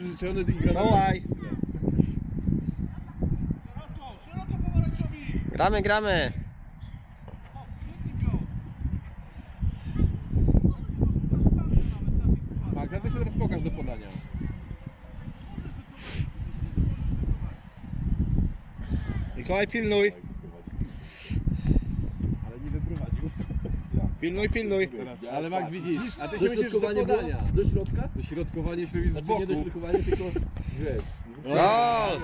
przyzwyczajony i gra Wołaj. Gramy, gramy. Tak, ty się teraz pokaż do podania. Mikołaj, pilnuj. Ale nie wyprowadził. Pilnuj, pilnuj. Ale Max widzisz, a ty się myślisz do Dośrodkowanie było? podania. Do środka? To środkowanie się robi z Znaczy boku. nie dośrodkowanie, tylko wiesz. Gol!